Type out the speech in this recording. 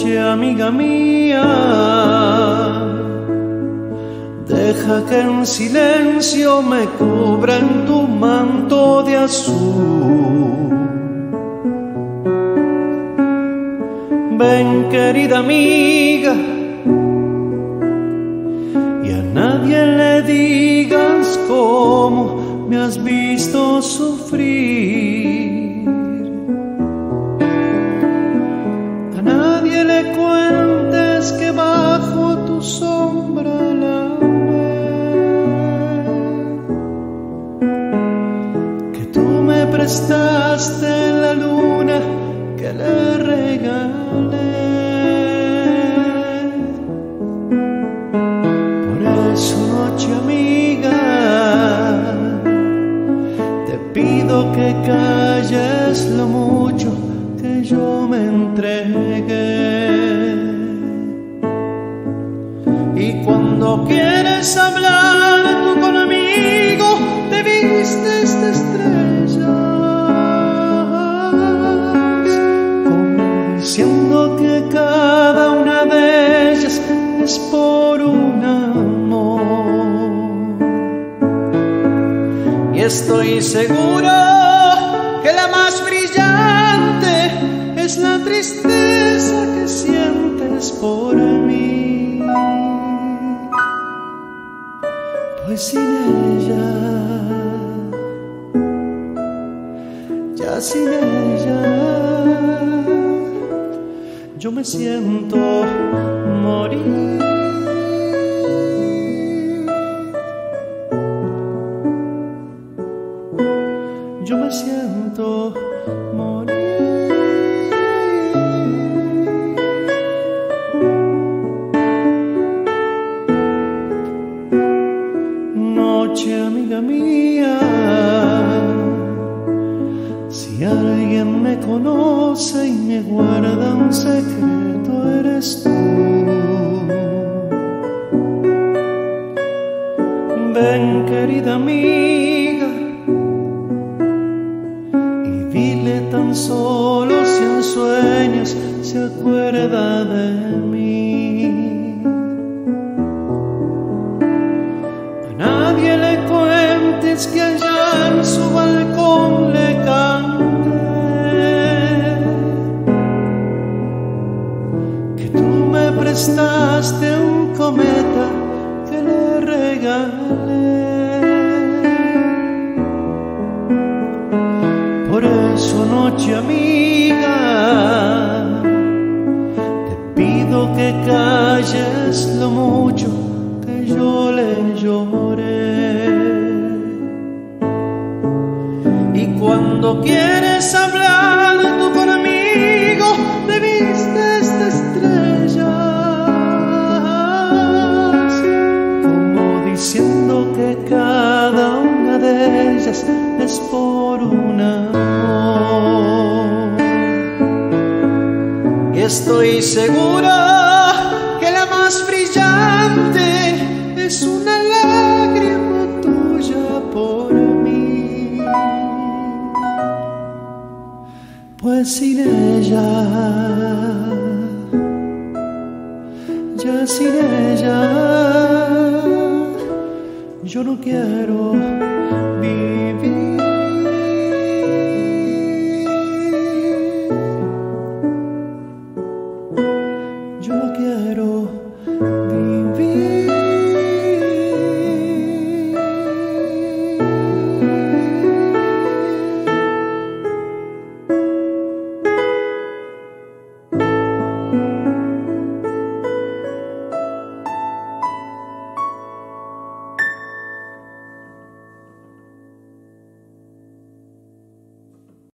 amiga mía. Deja que en silencio me cubra en tu manto de azul. Ven querida amiga, y a nadie le digas cómo me has visto sufrir. Cuentes que bajo tu sombra la amé. Que tú me prestaste la luna que le regalé. Por eso, noche amiga, te pido que calles lo mucho que yo me entregué. Quieres hablar tú conmigo, te vistes de estrellas, como diciendo que cada una de ellas es por un amor. Y estoy seguro que la más brillante es la tristeza que sientes por mí. Sin ella, ya sin ella, yo me siento morir. Yo me siento conoce y me guarda un secreto, eres tú. Ven, querida amiga, y dile tan solo si en sueños se acuerda de mí. A nadie le cuentes que me prestaste un cometa que le regalé. Por eso, noche amiga, te pido que calles lo mucho es por un amor. Y estoy segura que la más brillante es una lágrima tuya por mí. Pues sin ella, ya sin ella, yo no quiero